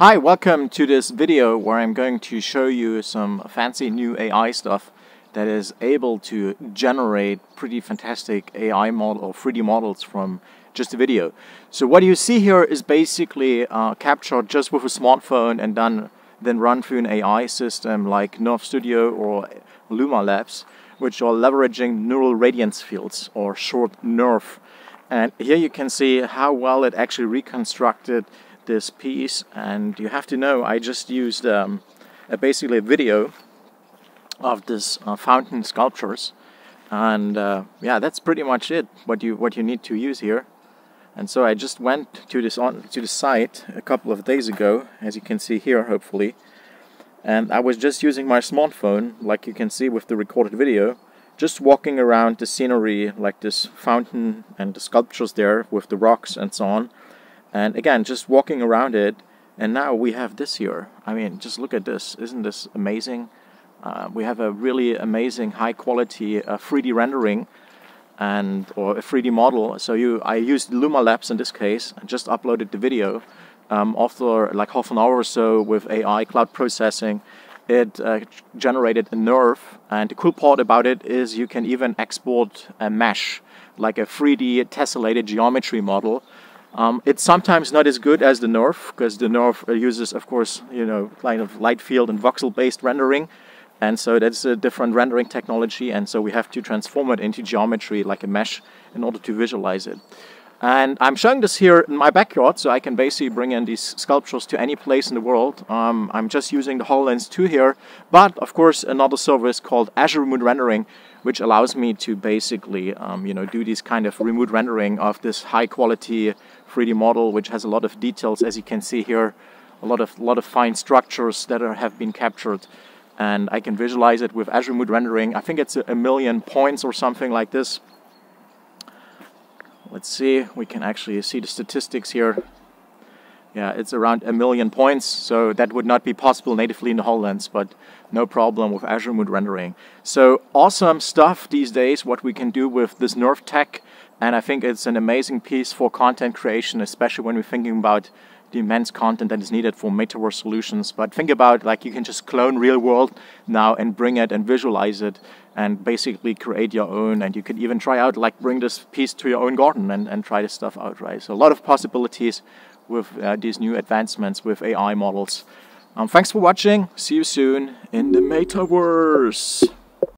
Hi, welcome to this video where I'm going to show you some fancy new AI stuff that is able to generate pretty fantastic AI model or 3D models from just a video. So what you see here is basically uh, captured just with a smartphone and done then run through an AI system like NeRF Studio or Luma Labs, which are leveraging neural radiance fields or short NeRF. And here you can see how well it actually reconstructed this piece and you have to know I just used um, a basically a video of this uh, fountain sculptures and uh, yeah that's pretty much it what you what you need to use here. And so I just went to this on to the site a couple of days ago as you can see here hopefully and I was just using my smartphone like you can see with the recorded video just walking around the scenery like this fountain and the sculptures there with the rocks and so on and again, just walking around it, and now we have this here. I mean, just look at this. Isn't this amazing? Uh, we have a really amazing high quality uh, 3D rendering and or a 3D model. So you, I used Luma Labs in this case and just uploaded the video. Um, after like half an hour or so with AI cloud processing, it uh, generated a NeRF. And the cool part about it is you can even export a mesh, like a 3D tessellated geometry model um, it's sometimes not as good as the NeRF because the NeRF uses, of course, you know, kind of light field and voxel-based rendering, and so that's a different rendering technology, and so we have to transform it into geometry like a mesh in order to visualize it. And I'm showing this here in my backyard, so I can basically bring in these sculptures to any place in the world. Um, I'm just using the HoloLens 2 here, but of course another service called Azure Remote Rendering, which allows me to basically, um, you know, do this kind of remote rendering of this high quality 3D model, which has a lot of details, as you can see here, a lot of lot of fine structures that are, have been captured, and I can visualize it with Azure Remote Rendering. I think it's a, a million points or something like this. Let's see, we can actually see the statistics here. Yeah, it's around a million points, so that would not be possible natively in the HoloLens, but no problem with Azure Remote Rendering. So awesome stuff these days, what we can do with this NeRF tech, and I think it's an amazing piece for content creation, especially when we're thinking about the immense content that is needed for metaverse solutions. But think about like you can just clone real world now and bring it and visualize it and basically create your own. And you could even try out like bring this piece to your own garden and, and try this stuff out, right? So a lot of possibilities with uh, these new advancements with AI models. Um, thanks for watching. See you soon in the metaverse.